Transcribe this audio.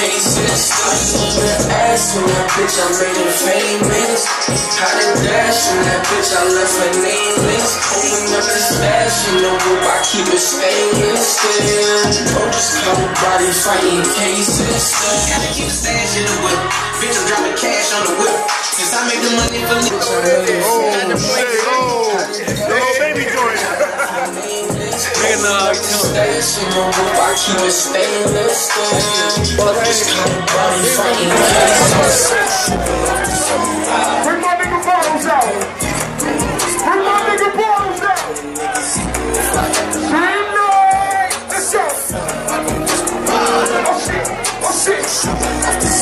cases. I even asked when that bitch, I made it famous. Had a dash and that bitch, I left her nameless. Open up this ass, you know what, I keep it stainless. Bro, just a body fighting cases. Gotta keep a stash in the whip. Bitch, I'm dropping cash on the whip. Since I make the money for niggas. station I keep it stainless steel. Fuck this kind of body Bring my nigga bottles out. Bring my nigga bottles out. Same night. Shit.